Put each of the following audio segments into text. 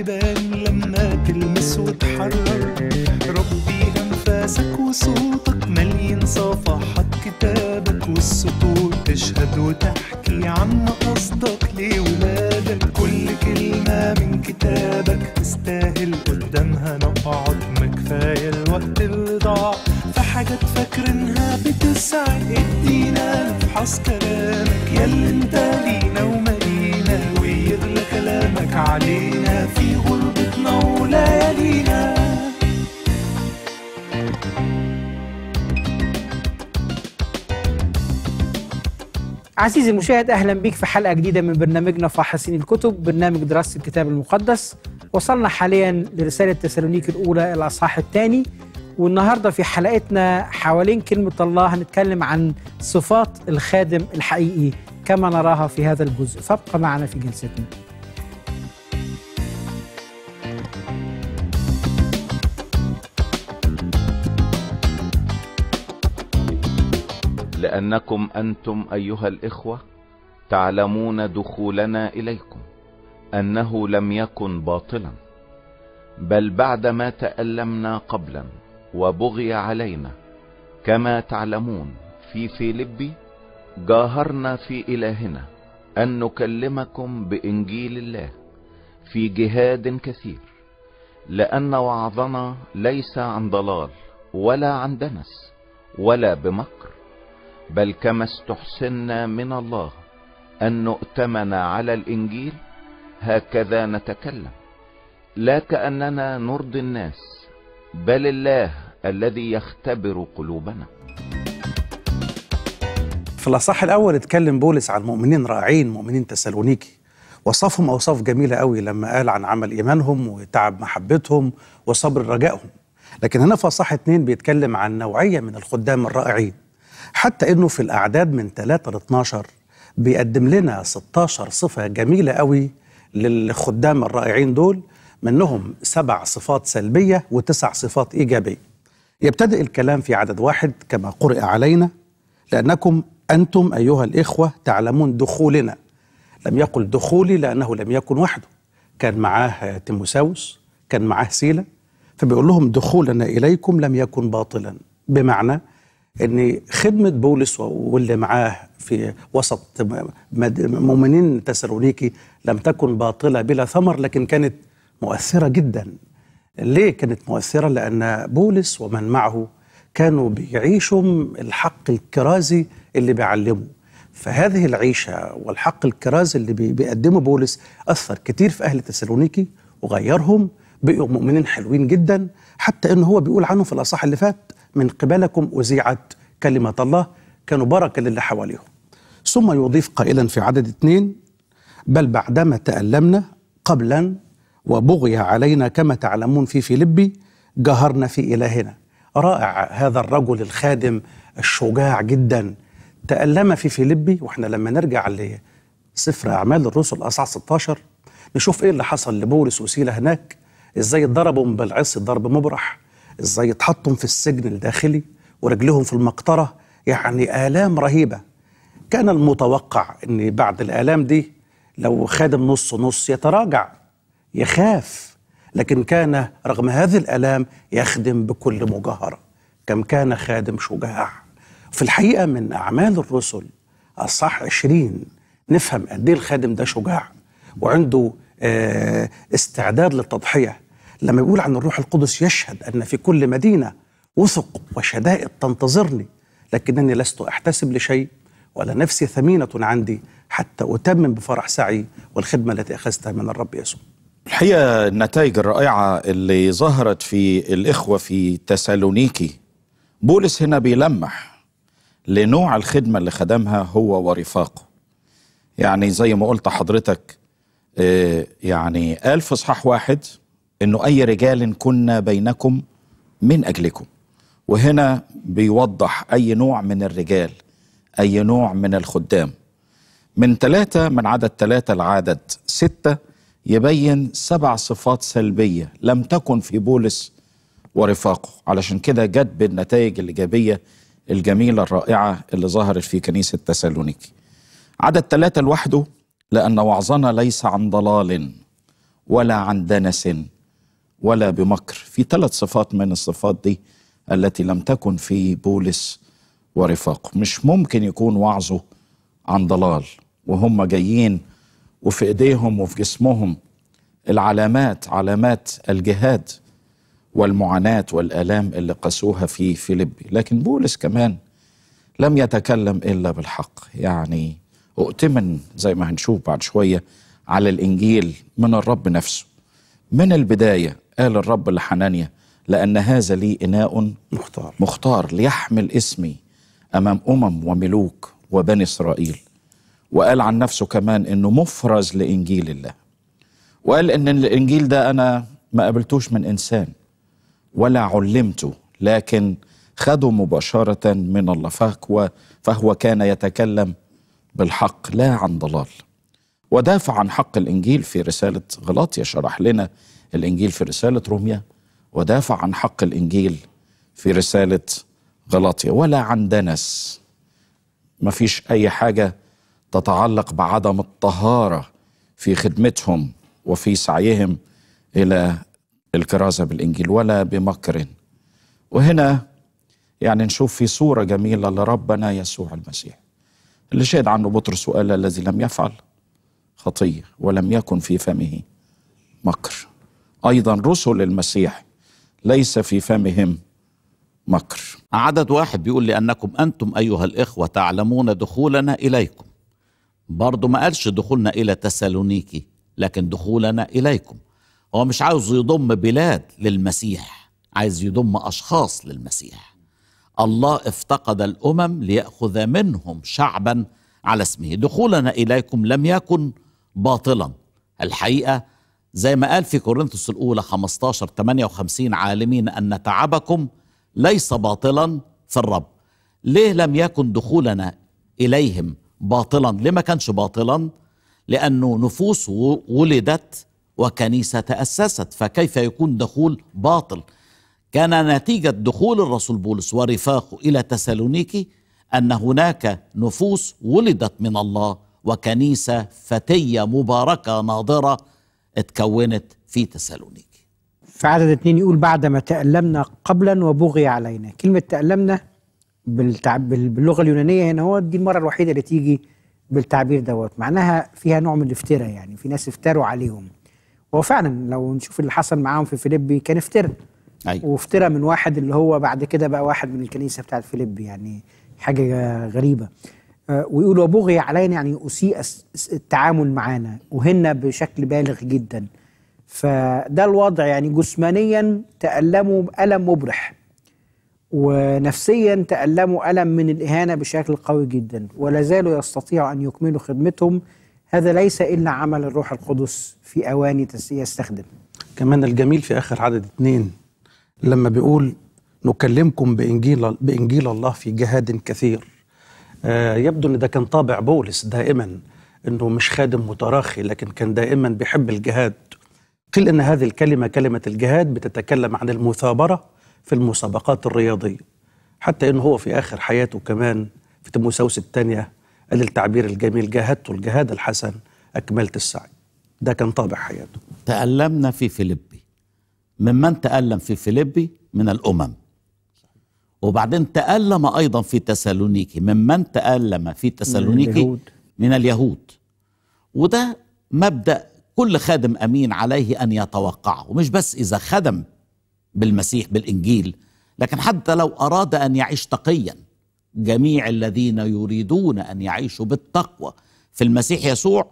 تبان لما تلمس وتحرر. ربي أنفاسك وصوتك مليان صفحات كتابك والسطور تشهد وتحكي عن قصدك لولادك. كل كلمة من كتابك تستاهل. قدامها نقعد ما كفاية الوقت اللي ضاع في حاجات فاكرينها بتسعد ادينا نفحص كلامك. ياللي انت لينا. عزيزي المشاهد أهلا بك في حلقة جديدة من برنامجنا فاحصين الكتب برنامج دراسة الكتاب المقدس. وصلنا حاليا لرسالة تسالونيك الأولى الأصحاح الثاني. والنهاردة في حلقتنا حوالين كلمة الله هنتكلم عن صفات الخادم الحقيقي كما نراها في هذا الجزء. فابقى معنا في جلستنا. لأنكم أنتم أيها الإخوة تعلمون دخولنا إليكم أنه لم يكن باطلا بل بعدما تألمنا قبلا وبغي علينا كما تعلمون في فيلبي جاهرنا في إلهنا أن نكلمكم بإنجيل الله في جهاد كثير لأن وعظنا ليس عن ضلال ولا عن دنس ولا بمكر. بل كما استحسنا من الله أن نؤتمن على الإنجيل هكذا نتكلم. لا كأننا نرضي الناس بل الله الذي يختبر قلوبنا. في الأصح الأول اتكلم بولس عن مؤمنين رائعين مؤمنين تسالونيكي. وصفهم أوصاف جميلة قوي لما قال عن عمل إيمانهم وتعب محبتهم وصبر رجائهم. لكن هنا في أصح اتنين بيتكلم عن نوعية من الخدام الرائعين. حتى إنه في الأعداد من 3 ل 12 بيقدم لنا 16 صفة جميلة قوي للخدام الرائعين دول منهم سبع صفات سلبية وتسع صفات إيجابية. يبتدئ الكلام في عدد واحد كما قرئ علينا لأنكم أنتم أيها الإخوة تعلمون دخولنا. لم يقل دخولي لأنه لم يكن وحده. كان معاه تيموساوس، كان معاه سيله فبيقول لهم دخولنا إليكم لم يكن باطلا بمعنى ان خدمة بولس واللي معاه في وسط مؤمنين تسالونيكي لم تكن باطلة بلا ثمر لكن كانت مؤثرة جدا. ليه كانت مؤثرة؟ لأن بولس ومن معه كانوا بيعيشوا الحق الكرازي اللي بيعلمه. فهذه العيشة والحق الكرازي اللي بيقدمه بولس أثر كتير في أهل تسالونيكي وغيرهم بقوا مؤمنين حلوين جدا حتى انه هو بيقول عنهم في الاصح اللي فات من قبلكم أذيعت كلمة الله كانوا بركة للي حواليهم ثم يضيف قائلا في عدد اثنين بل بعدما تألمنا قبلا وبغي علينا كما تعلمون في فيلبي جهرنا في إلهنا. رائع هذا الرجل الخادم الشجاع جدا. تألم في فيلبي وإحنا لما نرجع لسفر أعمال الرسل أصحاح 16 نشوف إيه اللي حصل لبولس وسيلة هناك إزاي ضربوا بالعصي ضرب مبرح. إزاي اتحطم في السجن الداخلي ورجلهم في المقطرة يعني آلام رهيبة. كان المتوقع إن بعد الآلام دي لو خادم نص نص يتراجع يخاف لكن كان رغم هذه الآلام يخدم بكل مجاهرة كم كان خادم شجاع. في الحقيقة من أعمال الرسل الصح عشرين نفهم قد إيه الخادم ده شجاع وعنده آه استعداد للتضحية. لما يقول عن الروح القدس يشهد أن في كل مدينة وثق وشدائد تنتظرني لكنني لست أحتسب لشيء ولا نفسي ثمينة عندي حتى أتمم بفرح سعي والخدمة التي أخذتها من الرب يسوع. الحقيقة النتائج الرائعة اللي ظهرت في الإخوة في تسالونيكي. بولس هنا بيلمح لنوع الخدمة اللي خدمها هو ورفاقه. يعني زي ما قلت حضرتك يعني قال في إصحاح واحد إنه أي رجال كنا بينكم من أجلكم. وهنا بيوضح أي نوع من الرجال أي نوع من الخدام. من ثلاثة من عدد ثلاثة لعدد ستة يبين سبع صفات سلبية لم تكن في بولس ورفاقه. علشان كده جت بالنتائج الإيجابية الجميلة الرائعة اللي ظهرت في كنيسة تسالونيكي. عدد ثلاثة لوحده لأن وعظنا ليس عن ضلال ولا عن دنس. ولا بمكر. في ثلاث صفات من الصفات دي التي لم تكن في بولس ورفاقه مش ممكن يكون وعظه عن ضلال وهم جايين وفي إيديهم وفي جسمهم العلامات علامات الجهاد والمعاناة والآلام اللي قاسوها في فيليبي. لكن بولس كمان لم يتكلم إلا بالحق. يعني أؤتمن زي ما هنشوف بعد شوية على الإنجيل من الرب نفسه. من البداية قال الرب لحنانيا لأن هذا لي إناء مختار. مختار ليحمل اسمي أمام أمم وملوك وبني إسرائيل. وقال عن نفسه كمان إنه مفرز لإنجيل الله. وقال إن الإنجيل ده أنا ما قابلتوش من إنسان ولا علمته لكن خده مباشرة من الله. فهو, فهو كان يتكلم بالحق لا عن ضلال. ودافع عن حق الإنجيل في رسالة غلاطيا شرح لنا الإنجيل في رسالة روميا ودافع عن حق الإنجيل في رسالة غلاطيا ولا عن دنس. ما فيش أي حاجة تتعلق بعدم الطهارة في خدمتهم وفي سعيهم إلى الكرازة بالإنجيل ولا بمكر. وهنا يعني نشوف في صورة جميلة لربنا يسوع المسيح. اللي شهد عنه بطرس وقال الذي لم يفعل خطية ولم يكن في فمه مكر. أيضا رسل المسيح ليس في فمهم مكر. عدد واحد بيقول لأنكم أنتم أيها الإخوة تعلمون دخولنا إليكم. برضو ما قالش دخولنا إلى تسالونيكي لكن دخولنا إليكم. هو مش عاوز يضم بلاد للمسيح عايز يضم أشخاص للمسيح. الله افتقد الأمم ليأخذ منهم شعبا على اسمه. دخولنا إليكم لم يكن باطلا. الحقيقة زي ما قال في كورنثوس الأولى 15 58 عالمين أن تعبكم ليس باطلا في الرب. ليه لم يكن دخولنا إليهم باطلا؟ ليه ما كانش باطلا؟ لأنه نفوس ولدت وكنيسة تأسست فكيف يكون دخول باطل؟ كان نتيجة دخول الرسول بولس ورفاقه إلى تسالونيكي أن هناك نفوس ولدت من الله وكنيسة فتية مباركة ناضرة اتكونت في تسالونيكي. في عدد اتنين يقول بعدما تألمنا قبلا وبغي علينا. كلمة تألمنا باللغة اليونانية هنا هو دي المرة الوحيدة اللي تيجي بالتعبير دوت. معناها فيها نوع من الافتراء يعني في ناس افتروا عليهم. هو فعلا لو نشوف اللي حصل معاهم في فيليبي كان افتراء أيوة. وافترى من واحد اللي هو بعد كده بقى واحد من الكنيسة بتاعت فيليبي يعني حاجة غريبة. ويقول وبغي علينا يعني الس- التعامل معانا وهنا بشكل بالغ جدا. فده الوضع يعني جسمانيا تألموا ألم مبرح ونفسيا تألموا ألم من الإهانة بشكل قوي جدا. ولا زالوا يستطيعوا أن يكملوا خدمتهم. هذا ليس إلا عمل الروح القدس في أواني يستخدم. كمان الجميل في آخر عدد اتنين لما بيقول نكلمكم بانجيل بإنجيل الله في جهاد كثير. آه يبدو إن ده كان طابع بولس دائما إنه مش خادم متراخي لكن كان دائما بيحب الجهاد. قيل إن هذه الكلمة كلمة الجهاد بتتكلم عن المثابرة في المسابقات الرياضية حتى إنه هو في آخر حياته كمان في تيموثاوس الثانية قال التعبير الجميل جاهدت الجهاد الحسن أكملت السعي. ده كان طابع حياته. تألمنا في فيليبي. ممن تألم في فيليبي؟ من الأمم. وبعدين تألم أيضا في تسالونيكي. ممن تألم في تسالونيكي؟ اليهود. من اليهود. وده مبدأ كل خادم أمين عليه أن يتوقعه. مش بس إذا خدم بالمسيح بالإنجيل لكن حتى لو أراد أن يعيش تقيا. جميع الذين يريدون أن يعيشوا بالتقوى في المسيح يسوع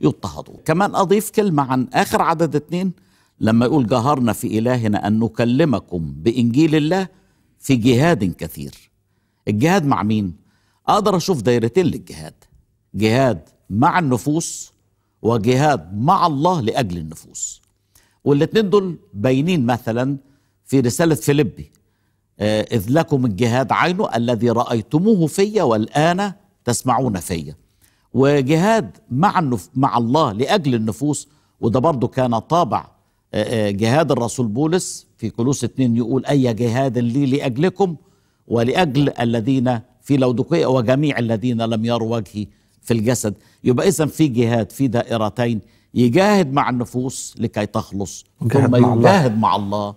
يضطهدون. كمان أضيف كلمة عن آخر عدد اتنين لما يقول جهرنا في إلهنا أن نكلمكم بإنجيل الله في جهاد كثير. الجهاد مع مين؟ أقدر أشوف دايرتين للجهاد. جهاد مع النفوس وجهاد مع الله لأجل النفوس. والاتنين دول باينين مثلا في رسالة فيليبي آه، إذ لكم الجهاد عينه الذي رأيتموه في والآن تسمعون فيا وجهاد مع النف... مع الله لأجل النفوس وده برضو كان طابع جهاد الرسول بولس في كولوس 2 يقول أي جهاد لي لأجلكم ولأجل الذين في لودقية وجميع الذين لم يروا وجهي في الجسد. يبقى إذا في جهاد في دائرتين. يجاهد مع النفوس لكي تخلص ثم مع الله. يجاهد مع الله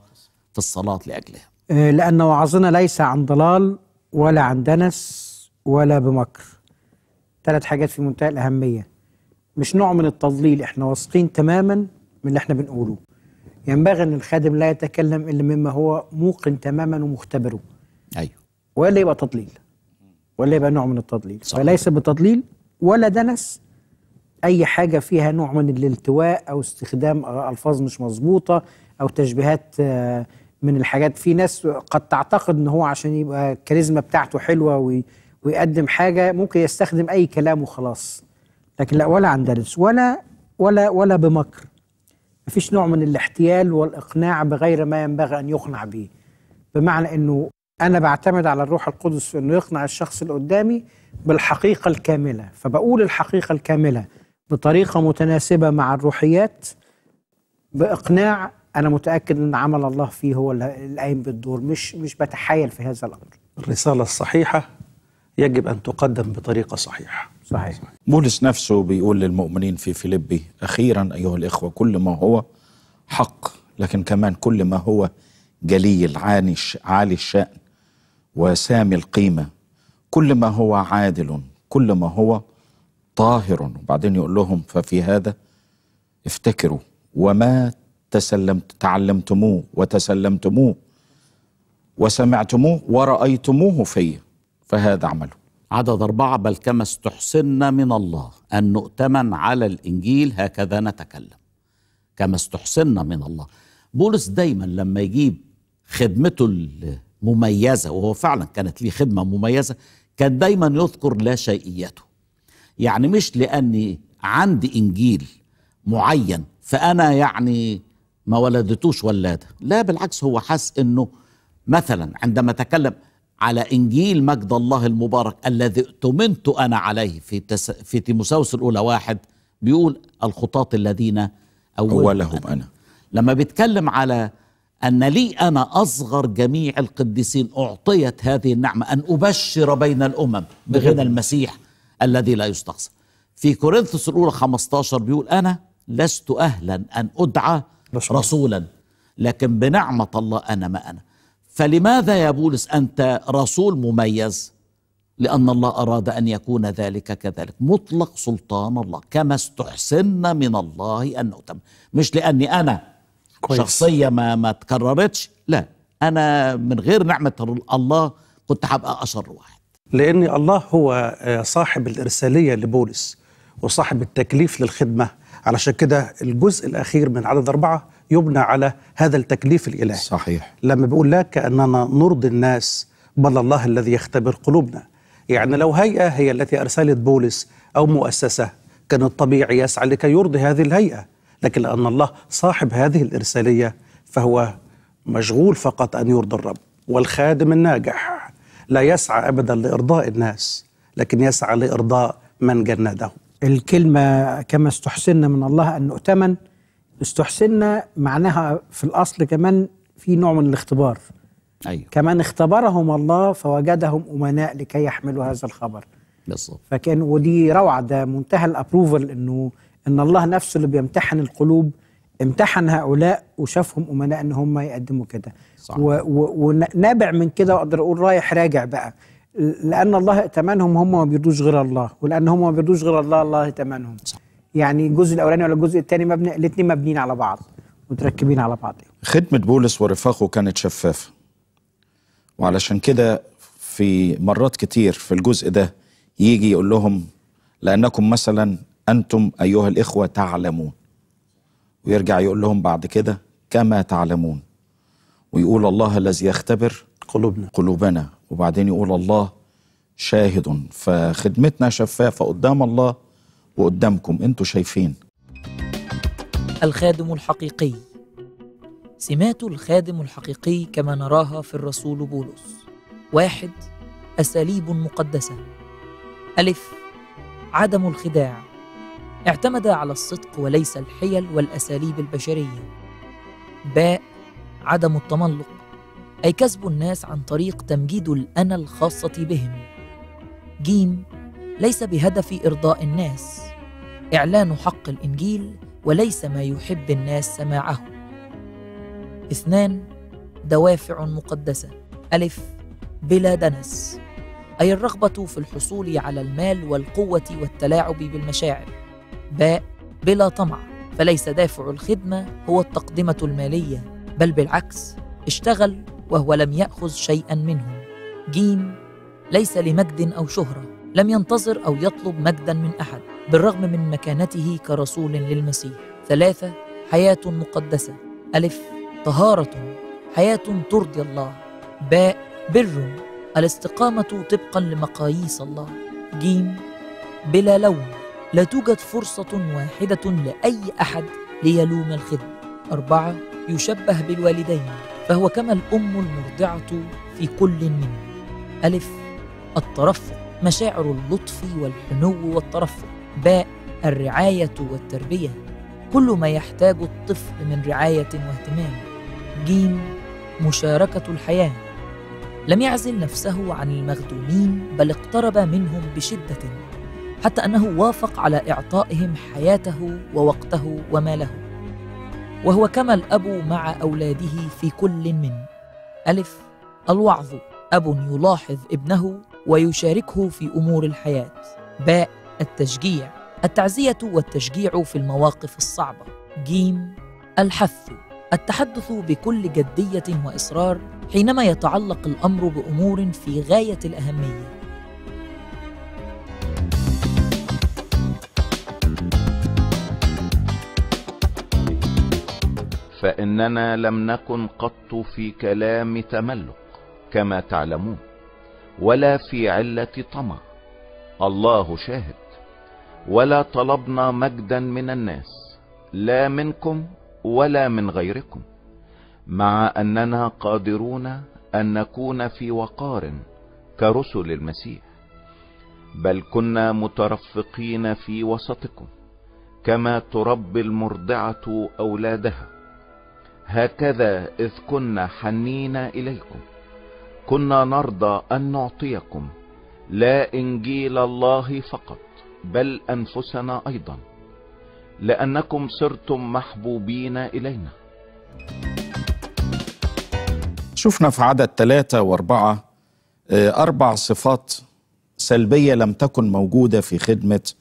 في الصلاة لأجلها. آه، لأن وعظنا ليس عن ضلال ولا عن دنس ولا بمكر. ثلاث حاجات في منتهى الأهمية. مش نوع من التضليل إحنا واثقين تماما من اللي إحنا بنقوله. ينبغي أن الخادم لا يتكلم إلا مما هو موقن تماما ومختبره. أيوه. ولا يبقى تضليل. ولا يبقى نوع من التضليل. صحيح. فليس بتضليل ولا دنس. أي حاجة فيها نوع من الالتواء أو استخدام ألفاظ مش مظبوطة أو تشبيهات آه، من الحاجات. في ناس قد تعتقد إن هو عشان يبقى الكاريزما بتاعته حلوة وي- ويقدم حاجة ممكن يستخدم أي كلام وخلاص. لكن لا ولا عن دنس. ولا ولا ولا بمكر. مفيش نوع من الاحتيال والإقناع بغير ما ينبغي أن يقنع به. بمعنى إنه أنا بعتمد على الروح القدس في إنه يقنع الشخص اللي قدامي بالحقيقة الكاملة. فبقول الحقيقة الكاملة بطريقة متناسبة مع الروحيات بإقناع أنا متأكد إن عمل الله فيه هو اللي اللي قايم بالدور. مش مش بتحايل في هذا الأمر. الرسالة الصحيحة يجب أن تقدم بطريقة صحيحة. صحيح. بولس نفسه بيقول للمؤمنين في فيليبي أخيرا أيها الإخوة كل ما هو حق لكن كمان كل ما هو جليل عالي الشأن وسامي القيمة. كل ما هو عادل كل ما هو طاهر. وبعدين يقول لهم ففي هذا افتكروا وما تسلمت تعلمتموه وتسلمتموه وسمعتموه ورأيتموه في فهذا عمله. عدد أربعة بل كما استحسنا من الله أن نؤتمن على الإنجيل هكذا نتكلم. كما استحسنا من الله. بولس دايما لما يجيب خدمته المميزة وهو فعلا كانت ليه خدمة مميزة كان دايما يذكر لا شيئيته. يعني مش لأني عندي إنجيل معين فأنا يعني ما ولدتوش ولادة. لا بالعكس هو حس أنه مثلا عندما تكلم على إنجيل مجد الله المبارك الذي اؤتمنت أنا عليه في تس في تيموساوس الأولى واحد. بيقول الخطاة الذين أولهم, أولهم أنا. لما بيتكلم على أن لي أنا أصغر جميع القديسين أعطيت هذه النعمة أن أبشر بين الأمم بغنى المسيح الذي لا يستقصى. في كورنثوس الأولى 15 بيقول أنا لست أهلا أن أدعى رسول. رسولا لكن بنعمة الله أنا ما أنا. فلماذا يا بولس أنت رسول مميز؟ لأن الله أراد أن يكون ذلك كذلك. مطلق سلطان الله كما استحسنا من الله أن نؤتم مش لأني أنا كويس. شخصية ما ما تكررتش لا. أنا من غير نعمة الله كنت هبقى أشر واحد. لأن الله هو آه، صاحب الإرسالية لبولس وصاحب التكليف للخدمة. علشان كده الجزء الأخير من عدد أربعة يبنى على هذا التكليف الإلهي. صحيح. لما بيقول لا كأننا نرضي الناس بل الله الذي يختبر قلوبنا. يعني لو هيئة هي التي أرسلت بولس أو مؤسسة كان الطبيعي يسعى لكي يرضي هذه الهيئة. لكن لأن الله صاحب هذه الإرسالية فهو مشغول فقط أن يرضي الرب والخادم الناجح. لا يسعى أبدا لإرضاء الناس لكن يسعى لإرضاء من جنده. الكلمة كما استحسنا من الله أن نؤتمن استحسنا معناها في الأصل كمان في نوع من الاختبار. أيوه. كمان اختبرهم الله فوجدهم أمناء لكي يحملوا هذا الخبر. بالظبط فكان ودي روعة ده منتهى الأبروفل إنه إن الله نفسه اللي بيمتحن القلوب امتحن هؤلاء وشافهم أمناء إن هم يقدموا كده. ونابع من كده أقدر أقول رايح راجع بقى. لأن الله ائتمنهم هم ما بيرضوش غير الله ولأن هم ما بيرضوش غير الله الله ائتمنهم. صح. يعني الجزء الأولاني ولا الجزء الثاني مبني الاثنين مبنيين على بعض متركبين على بعض. خدمة بولس ورفاقه كانت شفافة. وعلشان كده في مرات كتير في الجزء ده يجي يقول لهم لأنكم مثلا أنتم أيها الإخوة تعلمون. ويرجع يقول لهم بعد كده كما تعلمون. ويقول الله الذي يختبر قلوبنا. قلوبنا. وبعدين يقول الله شاهد فخدمتنا شفافة قدام الله وقدامكم أنتوا شايفين. الخادم الحقيقي. سمات الخادم الحقيقي كما نراها في الرسول بولس. واحد أساليب مقدسة. ألف عدم الخداع. اعتمد على الصدق وليس الحيل والأساليب البشرية. باء عدم التملق. أي كسب الناس عن طريق تمجيد الأنا الخاصة بهم. جيم ليس بهدف إرضاء الناس. إعلان حق الإنجيل وليس ما يحب الناس سماعه. اثنان دوافع مقدسة. ألف بلا دنس. أي الرغبة في الحصول على المال والقوة والتلاعب بالمشاعر. باء بلا طمع. فليس دافع الخدمة هو التقدمة المالية. بل بالعكس اشتغل وهو لم يأخذ شيئا منهم جيم ليس لمجد أو شهرة. لم ينتظر أو يطلب مجدا من أحد بالرغم من مكانته كرسول للمسيح. ثلاثة حياة مقدسة. ألف طهارة. حياة ترضي الله. باء بر. الاستقامة طبقا لمقاييس الله. جيم بلا لوم. لا توجد فرصة واحدة لأي أحد ليلوم الخدمة. أربعة يشبه بالوالدين. فهو كما الأم المرضعة في كل منه ألف الترفق مشاعر اللطف والحنو والترفق باء الرعاية والتربية. كل ما يحتاج الطفل من رعاية واهتمام. جيم مشاركة الحياة. لم يعزل نفسه عن المخدومين بل اقترب منهم بشدة حتى أنه وافق على إعطائهم حياته ووقته وماله. وهو كما الأب مع أولاده في كل من. ألف الوعظ. أب يلاحظ ابنه ويشاركه في أمور الحياة. باء التشجيع. التعزية والتشجيع في المواقف الصعبة. جيم الحث. التحدث بكل جدية وإصرار حينما يتعلق الأمر بأمور في غاية الأهمية. فإننا لم نكن قط في كلام تملق كما تعلمون. ولا في علة طمع. الله شاهد. ولا طلبنا مجدا من الناس لا منكم ولا من غيركم. مع أننا قادرون أن نكون في وقار كرسل المسيح. بل كنا مترفقين في وسطكم كما تربي المرضعة أولادها. هكذا إذ كنا حنين إليكم. كنا نرضى أن نعطيكم لا إنجيل الله فقط بل أنفسنا أيضا لأنكم صرتم محبوبين إلينا. شفنا في عدد ثلاثة وأربعة آه، أربع صفات سلبية لم تكن موجودة في خدمة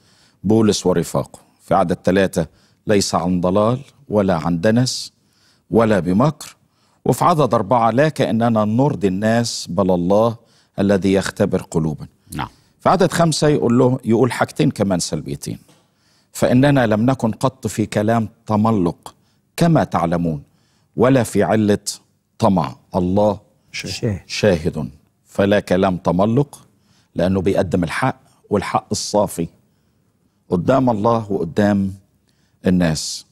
بولس ورفاقه. في عدد ثلاثة ليس عن ضلال ولا عن دنس ولا بمكر وفي عدد أربعة لا كأننا نرضي الناس بل الله الذي يختبر قلوبا نعم. في عدد خمسة يقول له يقول حاجتين كمان سلبيتين. فإننا لم نكن قط في كلام تملق كما تعلمون ولا في علة طمع. الله شاهد. شاهد. فلا كلام تملق لأنه بيقدم الحق والحق الصافي. قدام الله وقدام الناس.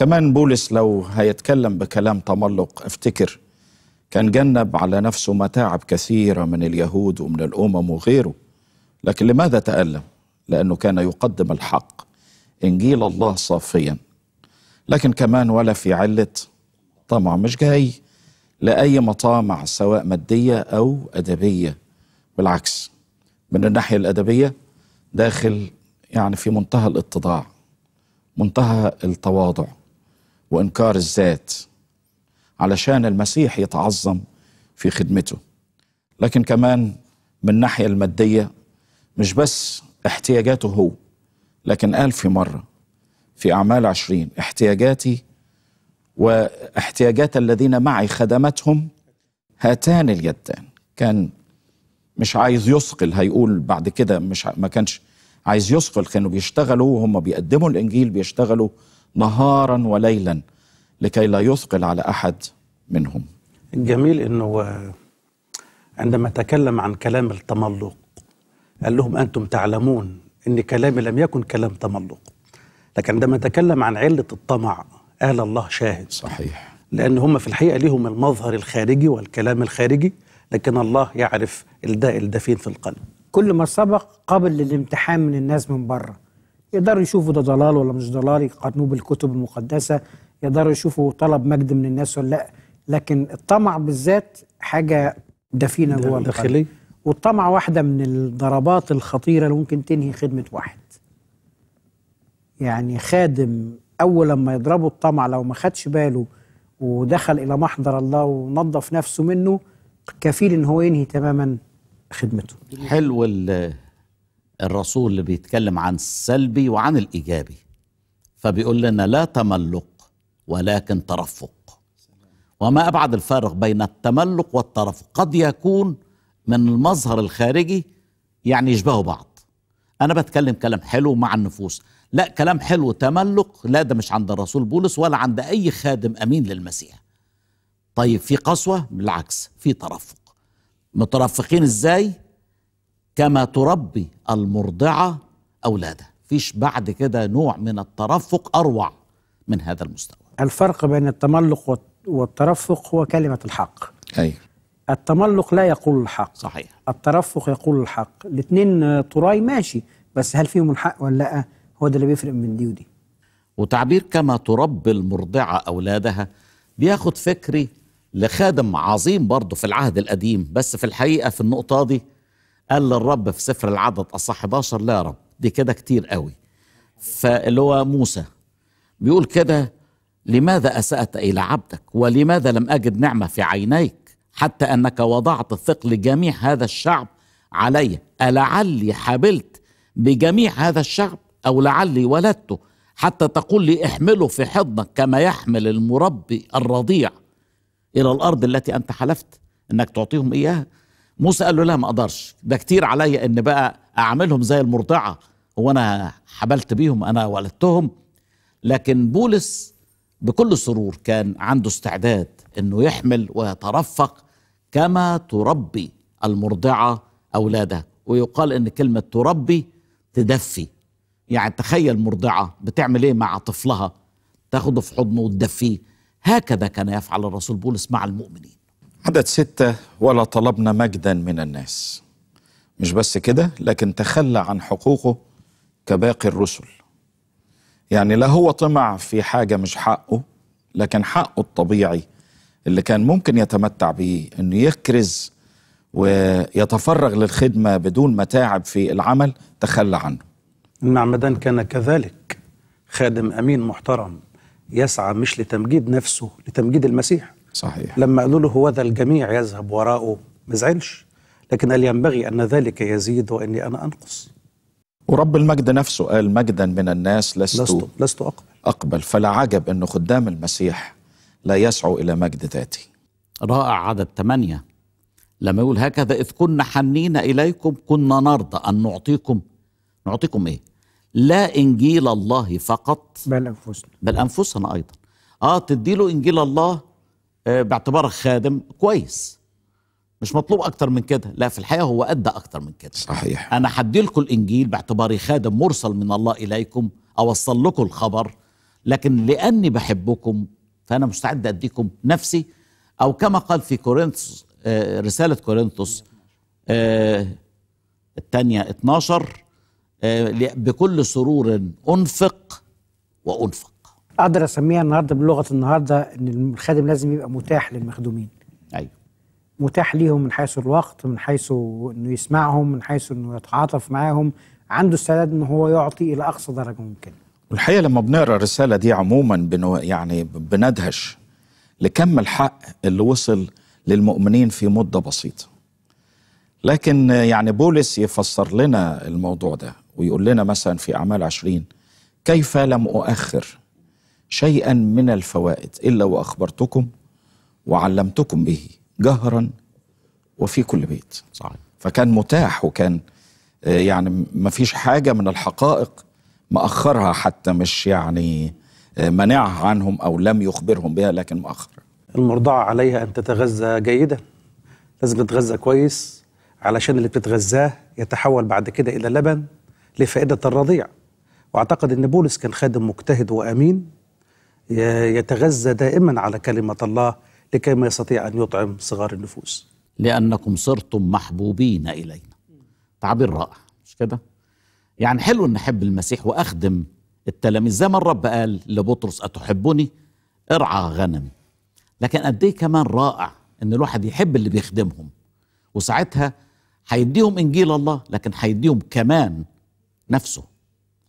كمان بولس لو هيتكلم بكلام تملق افتكر كان جنب على نفسه متاعب كثيرة من اليهود ومن الأمم وغيره. لكن لماذا تألم؟ لأنه كان يقدم الحق. إنجيل الله صافيا. لكن كمان ولا في علة طمع مش جاي لأي مطامع سواء مادية أو أدبية. بالعكس من الناحية الأدبية داخل يعني في منتهى الاتضاع منتهى التواضع. وإنكار الذات علشان المسيح يتعظم في خدمته. لكن كمان من الناحية المادية مش بس احتياجاته هو لكن قال في مرة في أعمال عشرين احتياجاتي واحتياجات الذين معي خدمتهم هاتان اليدان. كان مش عايز يثقل هيقول بعد كده مش ما كانش عايز يثقل كانوا بيشتغلوا وهم بيقدموا الإنجيل بيشتغلوا نهارا وليلا لكي لا يثقل على أحد منهم. الجميل إنه عندما تكلم عن كلام التملق قال لهم أنتم تعلمون إن كلامي لم يكن كلام تملق. لكن عندما تكلم عن علة الطمع قال الله شاهد. صحيح. لأن هم في الحقيقة ليهم المظهر الخارجي والكلام الخارجي لكن الله يعرف الداء الدفين في القلب. كل ما سبق قابل للامتحان من الناس من بره. يقدروا يشوفوا ده ضلال ولا مش ضلال يقارنوه بالكتب المقدسة يقدروا يشوفوا طلب مجد من الناس ولا لأ. لكن الطمع بالذات حاجة دفينة جوه القلب. داخلي. والطمع واحدة من الضربات الخطيرة اللي ممكن تنهي خدمة واحد. يعني خادم أول لما يضربه الطمع لو ما خدش باله ودخل إلى محضر الله ونظف نفسه منه كفيل إن هو ينهي تماما خدمته. حلو ال- الرسول اللي بيتكلم عن السلبي وعن الإيجابي. فبيقول لنا لا تملق ولكن ترفق. وما أبعد الفارق بين التملق والترفق. قد يكون من المظهر الخارجي يعني يشبهوا بعض. أنا بتكلم كلام حلو مع النفوس. لا كلام حلو تملق لا ده مش عند الرسول بولس ولا عند أي خادم أمين للمسيح. طيب في قسوة؟ بالعكس في ترفق. مترفقين إزاي؟ كما تربي المرضعة اولادها فيش بعد كده نوع من الترفق أروع من هذا المستوى. الفرق بين التملق والت- والترفق هو كلمة الحق. أيوه التملق لا يقول الحق. صحيح. الترفق يقول الحق. الاثنين طراي ماشي بس هل فيهم الحق ولا لأ؟ هو ده اللي بيفرق من دي ودي. وتعبير كما تربي المرضعة أولادها بياخد فكري لخادم عظيم برضه في العهد القديم بس في الحقيقة في النقطة دي قال للرب في سفر العدد أصح 11 لا يا رب. دي كده كتير قوي. فاللي هو موسى بيقول كده لماذا أسأت إلى عبدك؟ ولماذا لم أجد نعمة في عينيك؟ حتى أنك وضعت ثقل جميع هذا الشعب علي. ألعلي حبلت بجميع هذا الشعب؟ أو لعلي ولدته حتى تقول لي احمله في حضنك كما يحمل المربي الرضيع إلى الأرض التي أنت حلفت أنك تعطيهم إياها؟ موسى قال له لا ما أقدرش. ده كتير عليا أن بقى أعملهم زي المرضعة. هو أنا حبلت بيهم أنا ولدتهم. لكن بولس بكل سرور كان عنده استعداد إنه يحمل ويترفق كما تربي المرضعة اولادها ويقال إن كلمة تربي تدفي. يعني تخيل مرضعة بتعمل إيه مع طفلها؟ تاخده في حضنه وتدفيه. هكذا كان يفعل الرسول بولس مع المؤمنين. عدد ستة ولا طلبنا مجدا من الناس. مش بس كده لكن تخلى عن حقوقه كباقي الرسل. يعني لا هو طمع في حاجة مش حقه لكن حقه الطبيعي اللي كان ممكن يتمتع بيه إنه يكرز ويتفرغ للخدمة بدون متاعب في العمل تخلى عنه. المعمدان كان كذلك. خادم أمين محترم يسعى مش لتمجيد نفسه لتمجيد المسيح. صحيح. لما قالوا له هو ذا الجميع يذهب وراءه. ما زعلش. لكن قال ينبغي أن ذلك يزيد وإني أنا أنقص؟ ورب المجد نفسه قال مجدا من الناس لست, لست لست أقبل. أقبل. فلا عجب أنه خدام المسيح لا يسعوا إلى مجد ذاتي رائع عدد ثمانية. لما يقول هكذا إذ كنا حنين إليكم كنا نرضى أن نعطيكم. نعطيكم إيه؟ لا إنجيل الله فقط. بل أنفسنا. بل أنفسنا أيضا. آه تديله إنجيل الله آه باعتبارك خادم كويس. مش مطلوب أكتر من كده. لا في الحقيقة هو أدى أكتر من كده. صحيح. أنا هدي لكم الإنجيل باعتباري خادم مرسل من الله إليكم أوصل لكم الخبر لكن لأني بحبكم فأنا مستعد أديكم نفسي. أو كما قال في كورنثوس آه، رسالة كورنثوس آه، الثانية 12 آه، ل- بكل سرور أنفق وأنفق. أقدر أسميها النهارده بلغة النهارده إن الخادم لازم يبقى متاح للمخدومين. أيوه. متاح ليهم من حيث الوقت من حيث إنه يسمعهم من حيث إنه يتعاطف معاهم عنده استعداد ان هو يعطي إلى أقصى درجة ممكنه والحقيقة لما بنقرأ الرسالة دي عموما بنو يعني بندهش لكم الحق اللي وصل للمؤمنين في مدة بسيطة. لكن يعني بولس يفسر لنا الموضوع ده ويقول لنا مثلا في أعمال عشرين كيف لم أؤخر شيئا من الفوائد إلا وأخبرتكم وعلمتكم به جهرا وفي كل بيت. صحيح. فكان متاح وكان آه، يعني ما فيش حاجة من الحقائق مأخرها حتى مش يعني آه، منعها عنهم أو لم يخبرهم بها لكن مأخرها المرضعة عليها أن تتغذى جيدا. لازم تتغذى كويس علشان اللي بتتغذاه يتحول بعد كده إلى لبن لفائدة الرضيع. وأعتقد أن بولس كان خادم مجتهد وأمين. يتغذى دائما على كلمة الله لكي ما يستطيع أن يطعم صغار النفوس. لأنكم صرتم محبوبين إلينا. تعبير رائع مش كده؟ يعني حلو أن أحب المسيح وأخدم التلاميذ. زي ما الرب قال لبطرس أتحبني ارعى غنم. لكن قد إيه كمان رائع أن الواحد يحب اللي بيخدمهم. وساعتها هيديهم إنجيل الله لكن هيديهم كمان نفسه.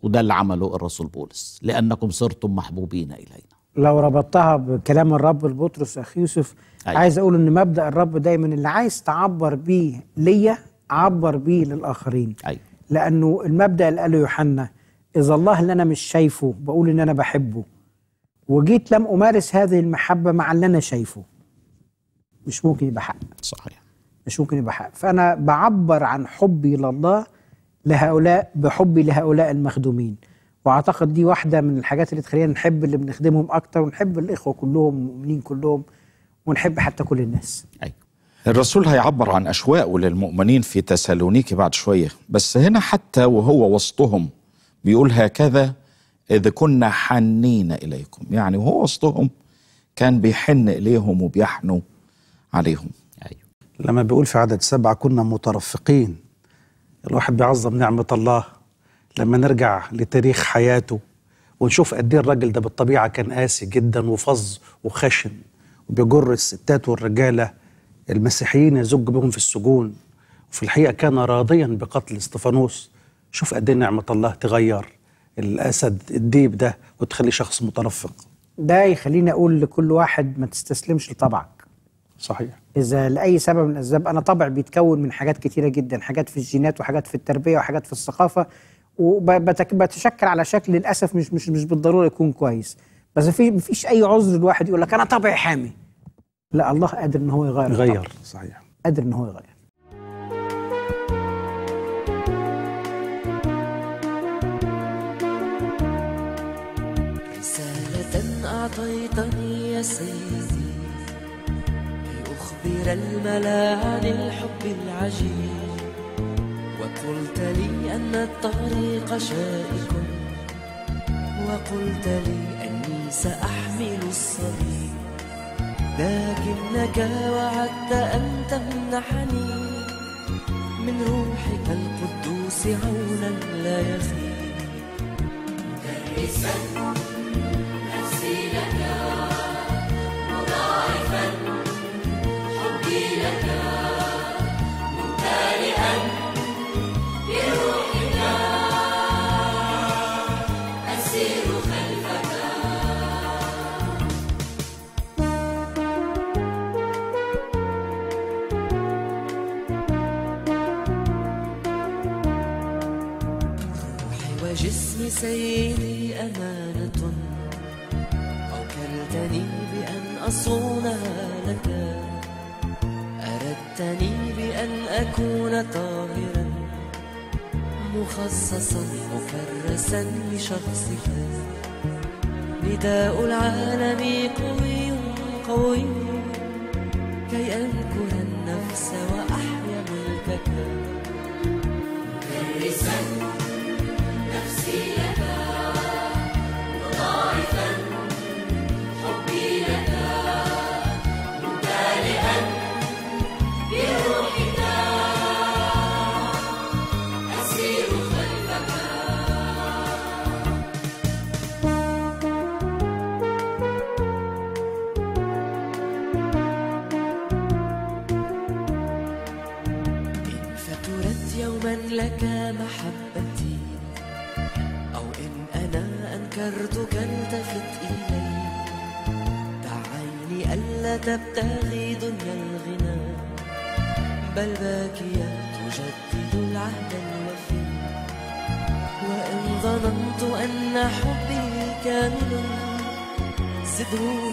وده اللي عمله الرسول بولس لأنكم صرتم محبوبين إلينا. لو ربطتها بكلام الرب لبطرس أخي يوسف أيوة. عايز أقول إن مبدأ الرب دايما اللي عايز تعبر بيه ليا عبر بيه للآخرين. أيوة. لأنه المبدأ اللي قاله يوحنا إذا الله اللي أنا مش شايفه بقول إن أنا بحبه. وجيت لم أمارس هذه المحبة مع اللي أنا شايفه. مش ممكن يبقى حق. صحيح. مش ممكن يبقى حق. فأنا بعبر عن حبي لله لهؤلاء بحبي لهؤلاء المخدومين. وأعتقد دي واحدة من الحاجات اللي تخلينا نحب اللي بنخدمهم أكتر ونحب الإخوة كلهم المؤمنين كلهم ونحب حتى كل الناس. أيوة. الرسول هيعبر عن أشواقه للمؤمنين في تسالونيكي بعد شوية. بس هنا حتى وهو وسطهم بيقول هكذا إذ كنا حنين إليكم. يعني وهو وسطهم كان بيحن إليهم وبيحنوا عليهم. أيوة لما بيقول في عدد سبعة كنا مترفقين. الواحد بيعظم نعمة الله لما نرجع لتاريخ حياته ونشوف قد إيه الراجل ده بالطبيعة كان قاسي جدا وفظ وخشن وبيجر الستات والرجالة المسيحيين يزج بهم في السجون. وفي الحقيقة كان راضيا بقتل استفانوس شوف قد إيه نعمة الله تغير الأسد الديب ده وتخليه شخص مترفق ده يخليني أقول لكل واحد ما تستسلمش لطبعك. صحيح. إذا لأي سبب من الأسباب أنا طبع بيتكون من حاجات كتيرة جدا حاجات في الجينات وحاجات في التربية وحاجات في الثقافة وبتشكل على شكل للأسف مش مش مش بالضرورة يكون كويس. بس في مفيش أي عذر الواحد يقول لك أنا طبعي حامي. لا الله قادر إن هو يغير الطبع. غير صحيح. قادر إن هو يغير. رسالة أعطيتني يا سيدي الملا عن الحب العجيب. وقلت لي أن الطريق شائك. وقلت لي أني سأحمل الصليب. لكنك وعدت أن تمنحني. من روحك القدوس عونا لا يخيب. أكون طاهرا مخصصا مكرسا لشخصك. نداء العالم قوي قوي كي أنكر النفس وأحيا ملكك. تبتغي دنيا الغنى بل باكية تجدد العهد الوفي وإن ظننت أن حبي كامل زده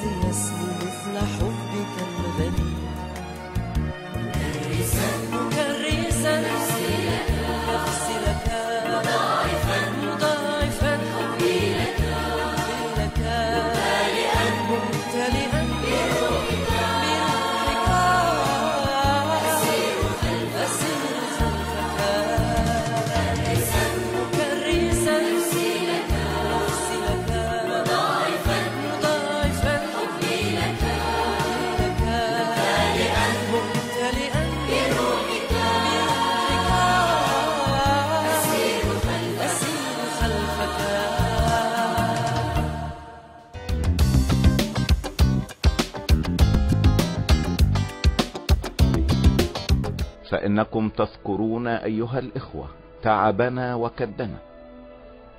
فإنكم تذكرون أيها الإخوة تعبنا وكدنا.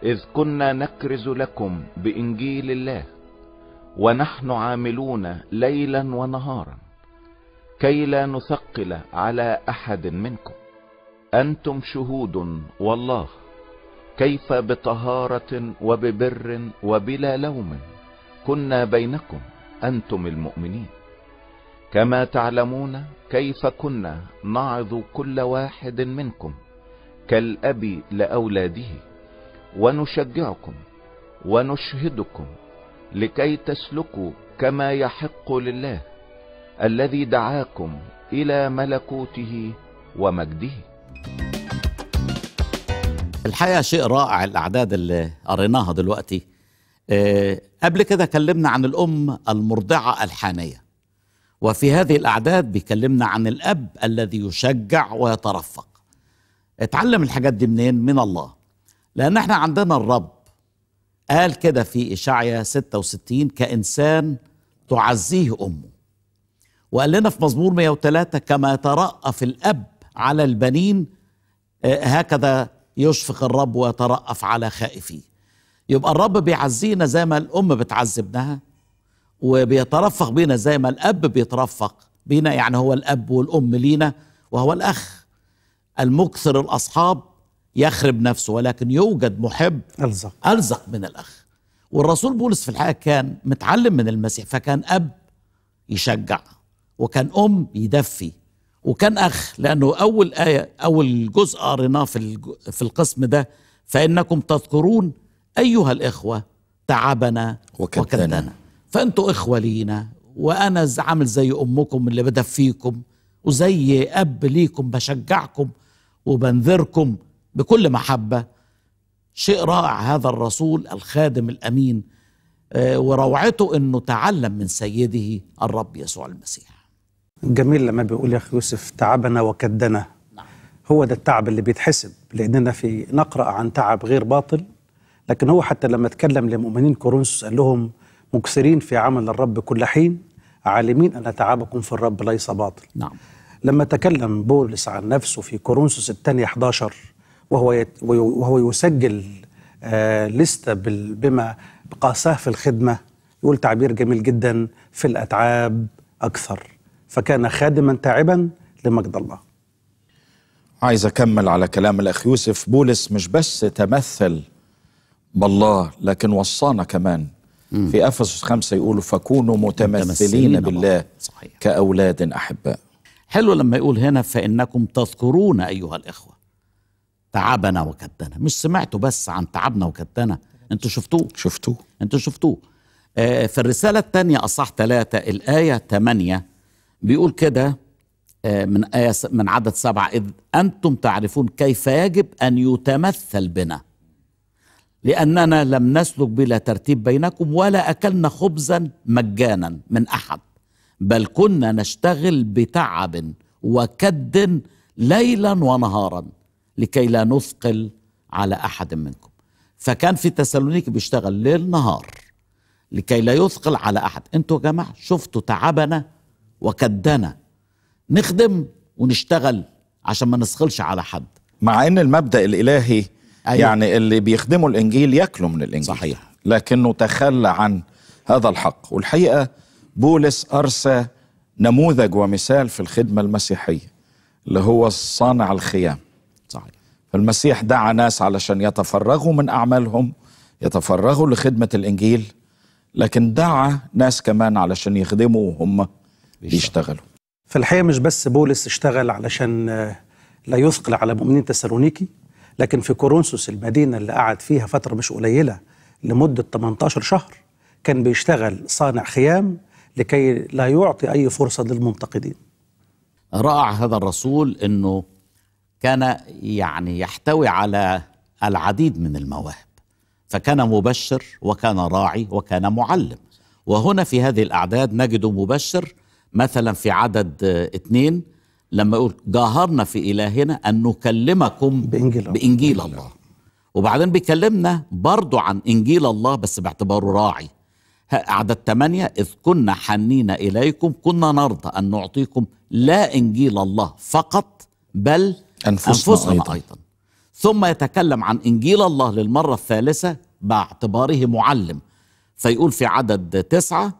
إذ كنا نكرز لكم بإنجيل الله ونحن عاملون ليلا ونهارا كي لا نثقل على أحد منكم. أنتم شهود والله كيف بطهارة وببر وبلا لوم كنا بينكم أنتم المؤمنين. كما تعلمون كيف كنا نعظ كل واحد منكم كالأب لأولاده ونشجعكم ونشهدكم لكي تسلكوا كما يحق لله الذي دعاكم إلى ملكوته ومجده. الحقيقة شيء رائع الأعداد اللي قريناها دلوقتي. آه، قبل كده كلمنا عن الأم المرضعة الحانية. وفي هذه الأعداد بيكلمنا عن الأب الذي يشجع ويترفق. اتعلم الحاجات دي منين؟ من الله. لأن إحنا عندنا الرب قال كده في إشعيا 66 كإنسان تعزيه أمه. وقال لنا في مزمور 103 كما يترأف الأب على البنين آه، هكذا يشفق الرب ويترأف على خائفيه. يبقى الرب بيعزينا زي ما الأم بتعزي ابنها. وبيترفق بينا زي ما الأب بيترفق بينا يعني هو الأب والأم لينا وهو الأخ. المكثر الأصحاب يخرب نفسه ولكن يوجد محب ألزق. ألزق من الأخ. والرسول بولس في الحقيقة كان متعلم من المسيح فكان أب يشجع وكان أم يدفي وكان أخ لأنه أول آية أول جزء قريناه في في القسم ده فإنكم تذكرون أيها الإخوة تعبنا وكدنا. وكدنا فأنتوا إخوة لينا وأنا ز- عامل زي أمكم اللي بدفيكم وزي أب ليكم بشجعكم وبنذركم بكل محبة. شيء رائع هذا الرسول الخادم الأمين آه، وروعته إنه تعلم من سيده الرب يسوع المسيح. جميل لما بيقول يا أخي يوسف تعبنا وكدنا. هو ده التعب اللي بيتحسب لأننا في نقرأ عن تعب غير باطل لكن هو حتى لما اتكلم لمؤمنين كورنثوس قال لهم مكثرين في عمل الرب كل حين عالمين أن تعبكم في الرب ليس باطل. نعم. لما تكلم بولس عن نفسه في كورنثوس الثانية 11 وهو يت وهو يسجل آه لستة بال- بما قاساه في الخدمة يقول تعبير جميل جدا في الأتعاب أكثر فكان خادما تعبا لمجد الله. عايز أكمل على كلام الأخ يوسف بولس مش بس تمثل بالله لكن وصانا كمان. في أفسس خمسة يقولوا فكونوا متمثلين متمثلين بالله. صحيح. كأولاد أحباء. حلو لما يقول هنا فإنكم تذكرون أيها الإخوة. تعبنا وكدنا. مش سمعتوا بس عن تعبنا وكدنا. أنتوا شفتوه؟ شفتوه. أنتوا شفتوه. آه، في الرسالة الثانية أصح ثلاثة الآية ثمانية بيقول كده آه، من آية من عدد سبعة إذ أنتم تعرفون كيف يجب أن يتمثل بنا. لأننا لم نسلك بلا ترتيب بينكم ولا أكلنا خبزا مجانا من أحد بل كنا نشتغل بتعب وكد ليلا ونهارا لكي لا نثقل على أحد منكم. فكان في تسالونيك بيشتغل ليل نهار لكي لا يثقل على أحد. أنتوا يا جماعة شفتوا تعبنا وكدنا. نخدم ونشتغل عشان ما نثقلش على حد. مع إن المبدأ الإلهي أيوة. يعني اللي بيخدموا الإنجيل ياكلوا من الإنجيل. صحيح. لكنه تخلى عن هذا الحق. والحقيقة بولس أرسى نموذج ومثال في الخدمة المسيحية اللي هو صانع الخيام. صحيح. فالمسيح دعا ناس علشان يتفرغوا من أعمالهم يتفرغوا لخدمة الإنجيل لكن دعا ناس كمان علشان يخدموا وهم بيشتغلوا. في الحقيقة مش بس بولس اشتغل علشان آه، لا يثقل على مؤمنين تسالونيكي لكن في كورنثوس المدينة اللي قعد فيها فترة مش قليلة لمدة 18 شهر كان بيشتغل صانع خيام لكي لا يعطي أي فرصة للمنتقدين. رائع هذا الرسول إنه كان يعني يحتوي على العديد من المواهب فكان مبشر وكان راعي وكان معلم. وهنا في هذه الأعداد نجد مبشر مثلا في عدد اثنين لما يقول جاهرنا في إلهنا أن نكلمكم بإنجيل الله. بإنجيل الله وبعدين بيكلمنا برضو عن إنجيل الله بس باعتباره راعي عدد ثمانية إذ كنا حنين إليكم كنا نرضى أن نعطيكم لا إنجيل الله فقط بل أنفسنا أنفسنا, أيضاً. أيضا. ثم يتكلم عن إنجيل الله للمرة الثالثة باعتباره معلم فيقول في عدد تسعة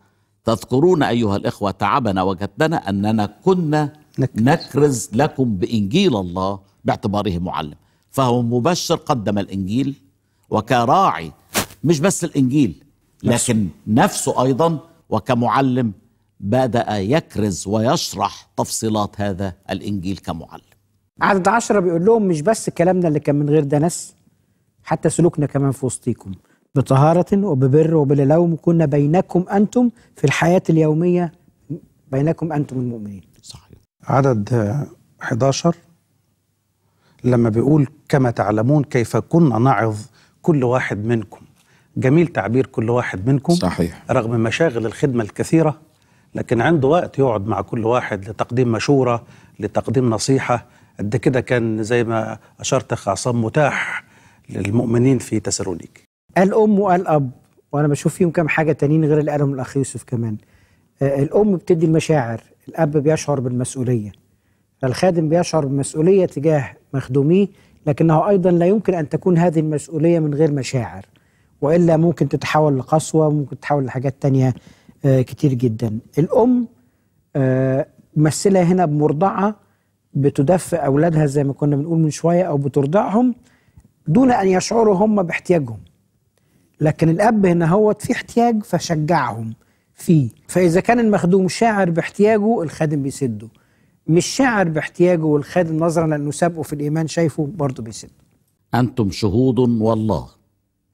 تذكرون أيها الإخوة تعبنا وجدنا أننا كنا نكرز. نكرز لكم بإنجيل الله باعتباره معلم. فهو مبشر قدم الإنجيل وكراعي مش بس الإنجيل لكن نفسه أيضا وكمعلم بدأ يكرز ويشرح تفصيلات هذا الإنجيل كمعلم. عدد عشرة بيقول لهم مش بس كلامنا اللي كان من غير دنس حتى سلوكنا كمان في وسطيكم. بطهارة وببر وبلا لوم كنا بينكم أنتم في الحياة اليومية بينكم أنتم المؤمنين. عدد آه، 11 لما بيقول كما تعلمون كيف كنا نعظ كل واحد منكم. جميل تعبير كل واحد منكم صحيح. رغم مشاغل الخدمة الكثيرة لكن عنده وقت يقعد مع كل واحد لتقديم مشورة لتقديم نصيحة. قد كده كان زي ما أشرت أخ عصام متاح للمؤمنين في تسالونيك قال أم وقال أب وأنا بشوف فيهم كام حاجة تانيين غير اللي قالهم الأخ يوسف كمان. آه، الأم بتدي المشاعر الأب بيشعر بالمسؤولية فالخادم بيشعر بالمسؤولية تجاه مخدوميه لكنه أيضا لا يمكن أن تكون هذه المسؤولية من غير مشاعر وإلا ممكن تتحول لقسوة ممكن تتحول لحاجات تانية آه، كتير جدا. الأم آه، ممثلة هنا بمرضعة بتدفئ أولادها زي ما كنا بنقول من شوية أو بترضعهم دون أن يشعروا هم باحتياجهم لكن الأب هنا هو في احتياج فشجعهم. فيه. فإذا كان المخدوم شاعر باحتياجه الخادم بيسده. مش شاعر باحتياجه والخادم نظرا لأنه سابقه في الإيمان شايفه برضه بيسده أنتم شهود والله.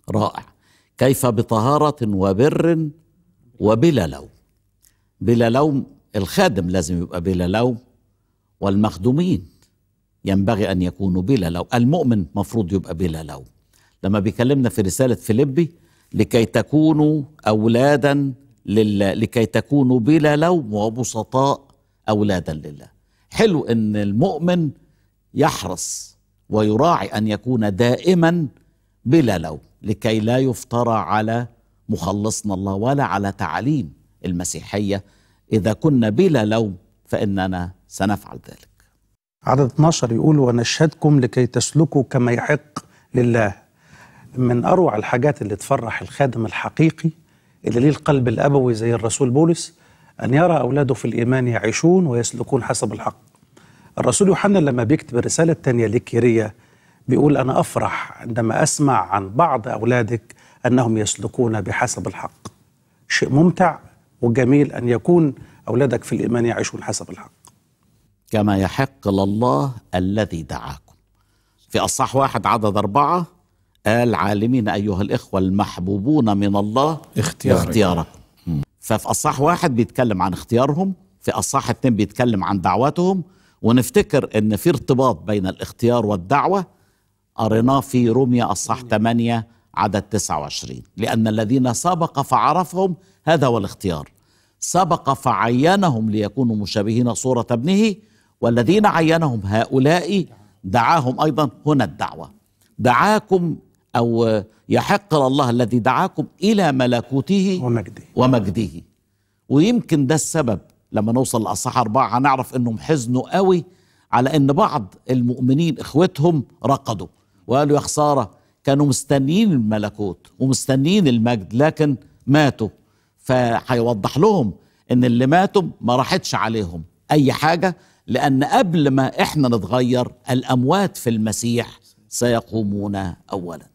رائع. كيف بطهارة وبر وبلا لوم. بلا لوم الخادم لازم يبقى بلا لوم. والمخدومين ينبغي أن يكونوا بلا لوم. المؤمن مفروض يبقى بلا لوم. لما بيكلمنا في رسالة فيليبي لكي تكونوا أولادا لله لكي تكونوا بلا لوم وبسطاء أولادا لله. حلو إن المؤمن يحرص ويراعي أن يكون دائما بلا لوم لكي لا يفترى على مخلصنا الله ولا على تعاليم المسيحية. إذا كنا بلا لوم فإننا سنفعل ذلك. عدد 12 يقول ونشهدكم لكي تسلكوا كما يحق لله. من أروع الحاجات اللي تفرح الخادم الحقيقي اللي ليه القلب الأبوي زي الرسول بولس أن يرى أولاده في الإيمان يعيشون ويسلكون حسب الحق. الرسول يوحنا لما بيكتب الرسالة الثانية لكيرية بيقول أنا أفرح عندما أسمع عن بعض أولادك أنهم يسلكون بحسب الحق. شيء ممتع وجميل أن يكون أولادك في الإيمان يعيشون حسب الحق. كما يحق لله الذي دعاكم. في أصح واحد عدد أربعة قال عالمين أيها الإخوة المحبوبون من الله اختيارك. اختياركم مم. ففي أصح واحد بيتكلم عن اختيارهم في أصح اتنين بيتكلم عن دعوتهم ونفتكر أن في ارتباط بين الاختيار والدعوة. قريناه في روميا أصح 8 عدد 29 لأن الذين سبق فعرفهم هذا هو الاختيار. سبق فعينهم ليكونوا مشابهين صورة ابنه والذين عينهم هؤلاء دعاهم أيضا هنا الدعوة. دعاكم أو يحق لله الذي دعاكم إلى ملكوته ومجده. ومجده. ويمكن ده السبب لما نوصل لأصحاح أربعة هنعرف إنهم حزنوا قوي على إن بعض المؤمنين إخوتهم رقدوا وقالوا يا خسارة كانوا مستنيين الملكوت ومستنيين المجد لكن ماتوا. فهيوضح لهم إن اللي ماتوا ما راحتش عليهم أي حاجة لأن قبل ما إحنا نتغير الأموات في المسيح سيقومون أولاً.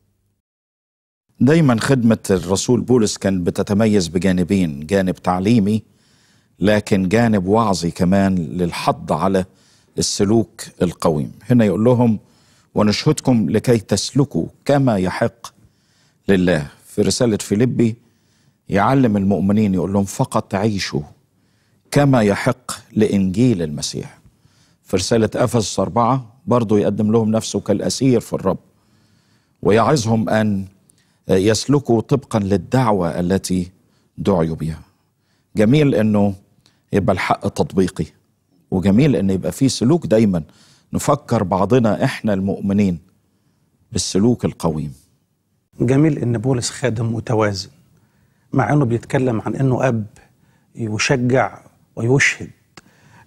دايما خدمة الرسول بولس كان بتتميز بجانبين جانب تعليمي لكن جانب وعظي كمان للحض على السلوك القويم. هنا يقول لهم ونشهدكم لكي تسلكوا كما يحق لله. في رسالة فيليبي يعلم المؤمنين يقول لهم فقط عيشوا كما يحق لإنجيل المسيح. في رسالة أفسس أربعة برضو يقدم لهم نفسه كالأسير في الرب ويعظهم أن يسلكوا طبقا للدعوة التي دعوا بها. جميل أنه يبقى الحق تطبيقي وجميل أن يبقى فيه سلوك دايما. نفكر بعضنا إحنا المؤمنين بالسلوك القويم. جميل إن بولس خادم متوازن مع إنه بيتكلم عن إنه أب يشجع ويشهد.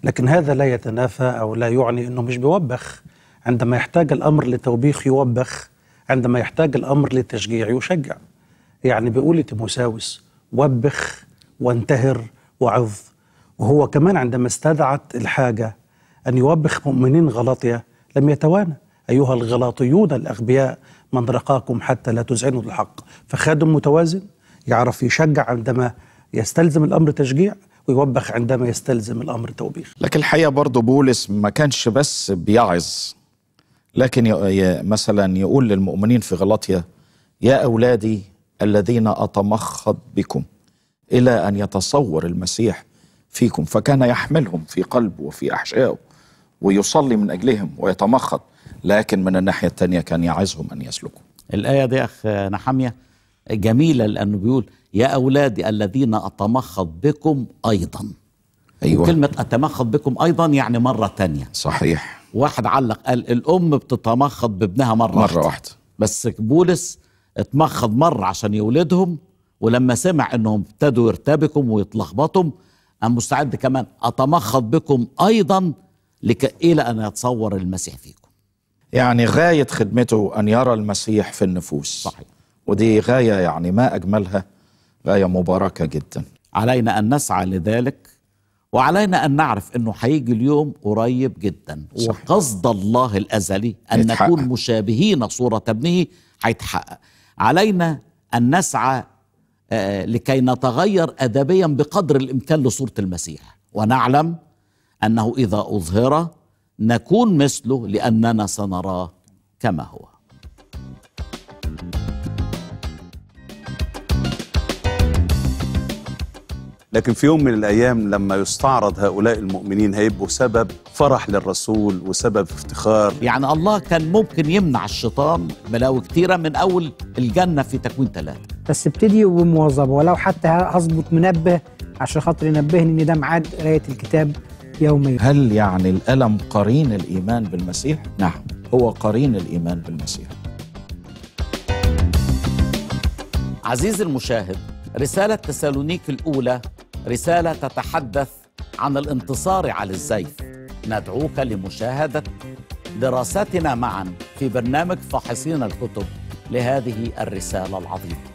لكن هذا لا يتنافى أو لا يعني إنه مش بيوبخ. عندما يحتاج الأمر لتوبيخ يوبخ عندما يحتاج الأمر لتشجيع يشجع. يعني بيقول لتيموساوس وبخ وانتهر وعظ. وهو كمان عندما استدعت الحاجة أن يوبخ مؤمنين غلاطية لم يتوانى. أيها الغلاطيون الأغبياء من رقاكم حتى لا تذعنوا الحق. فخادم متوازن يعرف يشجع عندما يستلزم الأمر تشجيع ويوبخ عندما يستلزم الأمر توبيخ. لكن الحقيقة برضه بولس ما كانش بس بيعظ. لكن مثلا يقول للمؤمنين في غلاطيا يا أولادي الذين أتمخض بكم إلى أن يتصور المسيح فيكم فكان يحملهم في قلبه وفي احشائه ويصلي من أجلهم ويتمخض لكن من الناحية الثانية كان يعظهم أن يسلكوا. الآية دي يا أخ نحمية جميلة لأنه بيقول يا أولادي الذين أتمخض بكم أيضا. أيوه. كلمة أتمخض بكم أيضا يعني مرة تانية. صحيح. واحد علق قال الأم بتتمخض بابنها مرة, مرة واحدة. بس بولس اتمخض مرة عشان يولدهم ولما سمع إنهم ابتدوا يرتبكوا ويتلخبطوا قام مستعد كمان أتمخض بكم أيضا لك إلى أن يتصور المسيح فيكم. يعني غاية خدمته أن يرى المسيح في النفوس. صحيح. ودي غاية يعني ما أجملها غاية مباركة جدا. علينا أن نسعى لذلك. وعلينا أن نعرف إنه هيجي اليوم قريب جدا صحيح. وقصد الله الأزلي أن يتحقق. نكون مشابهين صورة ابنه هيتحقق علينا أن نسعى آه، لكي نتغير ادبيا بقدر الإمكان لصورة المسيح ونعلم أنه إذا أظهر نكون مثله لأننا سنراه كما هو لكن في يوم من الأيام لما يستعرض هؤلاء المؤمنين هيبقوا سبب فرح للرسول وسبب افتخار. يعني الله كان ممكن يمنع الشيطان بلاوي كتيرة من أول الجنة في تكوين ثلاثة. بس ابتدي بمواظبه ولو حتى هظبط منبه عشان خاطر ينبهني إن ده ميعاد قراية الكتاب يوميا. هل يعني الألم قرين الإيمان بالمسيح؟ نعم هو قرين الإيمان بالمسيح. عزيزي المشاهد رسالة تسالونيك الأولى رسالة تتحدث عن الانتصار على الزيف. ندعوك لمشاهدة دراستنا معا في برنامج فاحصين الكتب لهذه الرسالة العظيمة.